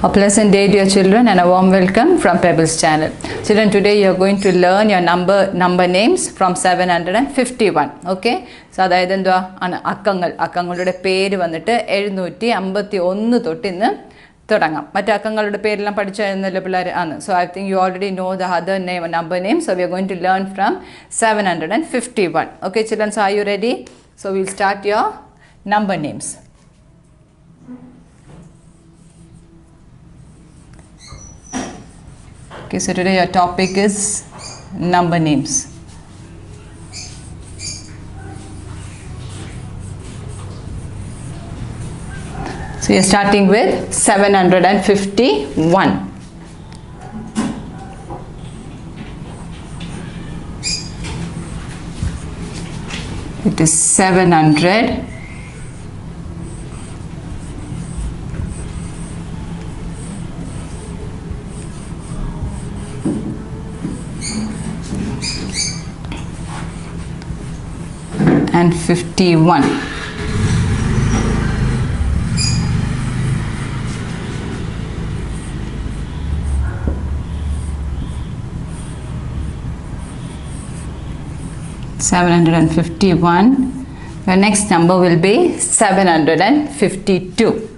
A pleasant day, dear children, and a warm welcome from Pebbles channel. Children, today you are going to learn your number number names from 751. Okay? So അതായത് എന്തുവാ അക്കങ്ങൾ. അക്കങ്ങളുടെ പേര് വന്നിട്ട് എഴുന്നൂറ്റി അമ്പത്തി ഒന്ന് തൊട്ട് ഇന്ന് തുടങ്ങാം. മറ്റു അക്കങ്ങളുടെ പേരെല്ലാം പഠിച്ചായിരുന്നല്ലോ പിള്ളേർ ആണ്. So I think you already know the other name number name so we are going to learn from seven hundred and fifty one okay childrens are you ready so will start your number names Okay, so today your topic is number names. So you're starting with 751. It is 700. and 51. Seven hundred and fifty one. The next number will be seven hundred and fifty two.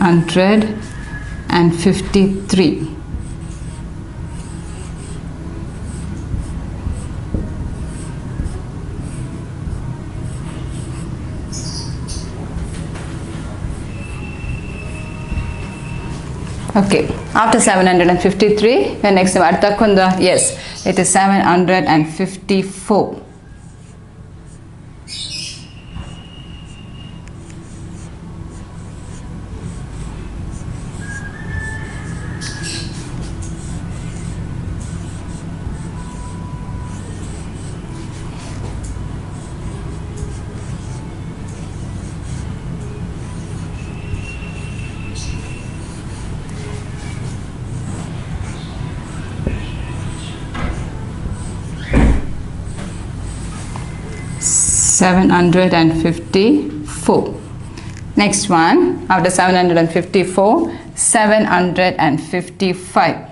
hundred and fifty-three. Seven hundred and fifty-three. Okay, after 753, the next yes, it is 754. 754. Next one, after 754, 755.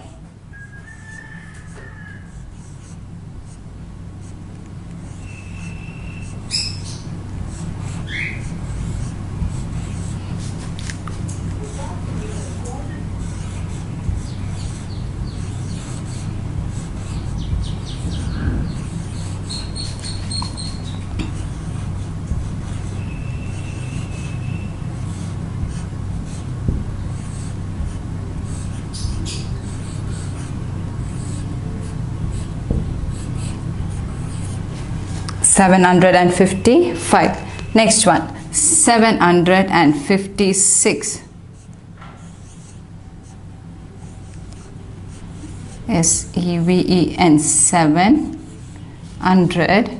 755 next one 756 S E V E N seven hundred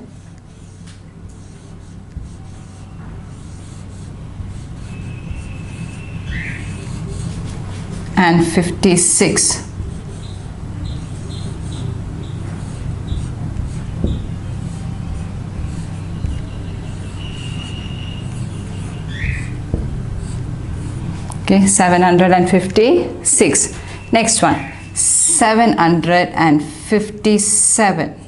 and fifty six. Okay, 756. Next one, 757.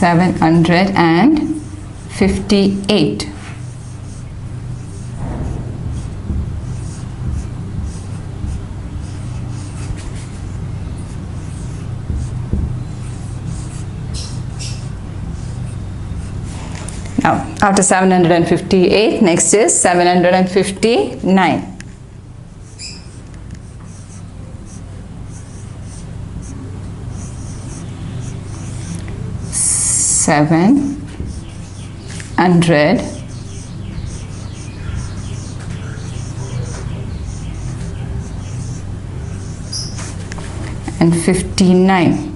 758 Now, after 758, next is 759. Seven hundred and fifty-nine.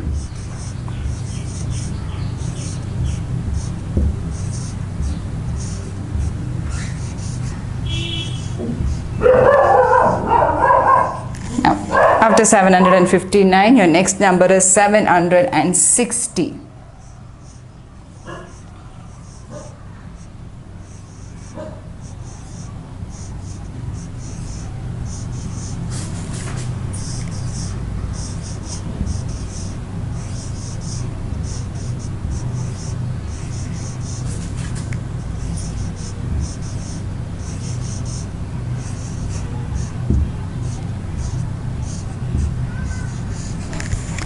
After 759, your next number is 760.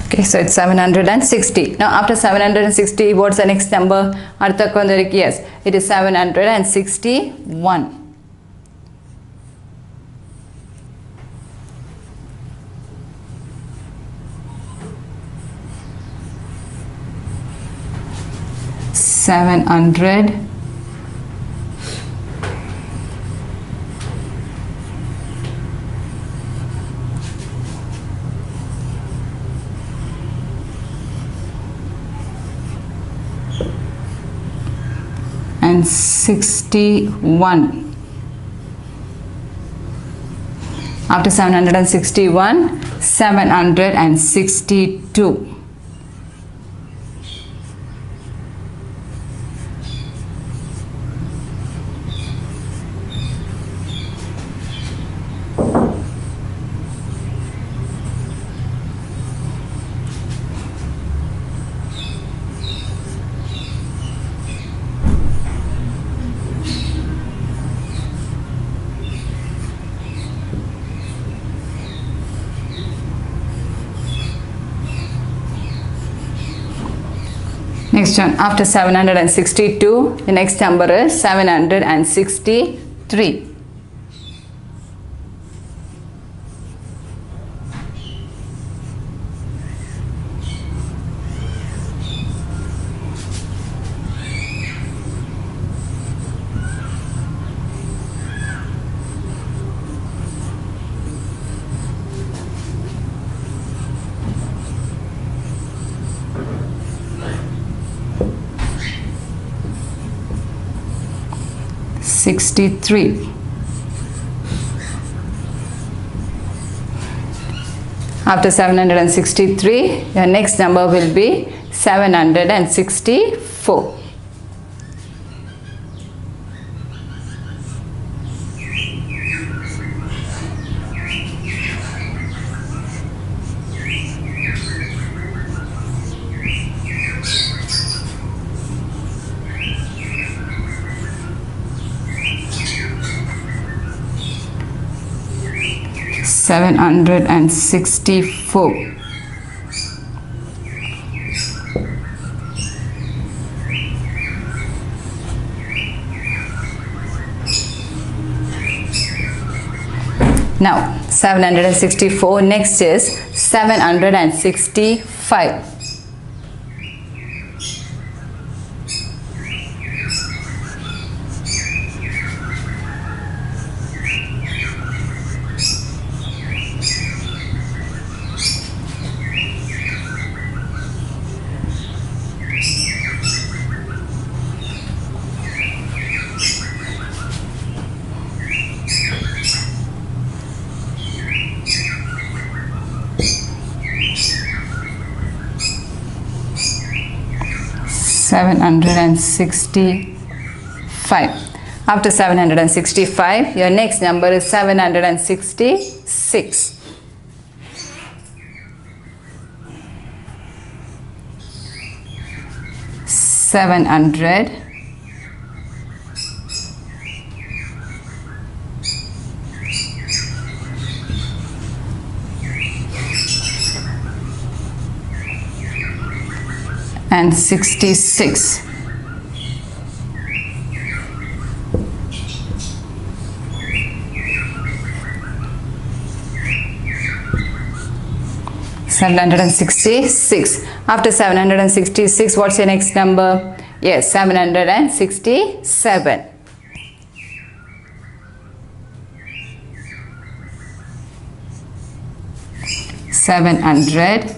Okay, so it's 760. Now after 760, what's the next number? Arthakondrik, yes, it is 761. Seven hundred and 61 after 761 762 Next one, after 762, the next number is 763. Sixty-three. After 763, your next number will be 764. Seven hundred and sixty-four. Now, 764. Next is 765. 765 after 765 your next number is 766 700 and 66 766 after 766 what's your next number? Yes 767 700 and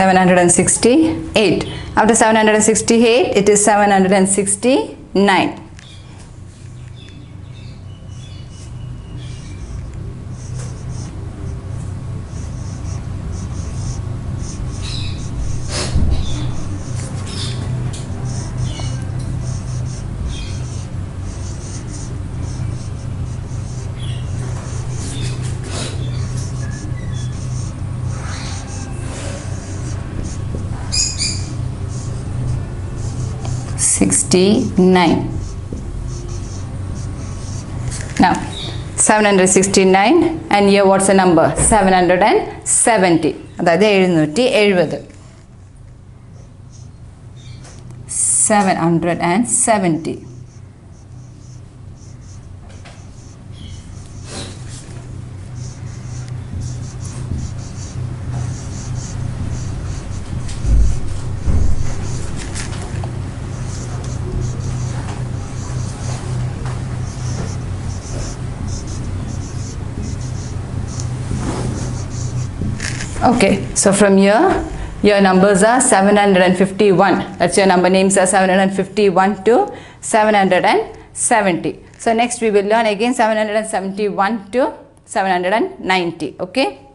768 after 768 it is 769 69 now 769 and here what's the number? 770 അതായത് എഴുന്നൂറ്റി എഴുപത് seven hundred and seventy Okay, so from here, your numbers are 751. That's your number names are 751 to 770. So next we will learn again 771 to 790. Okay.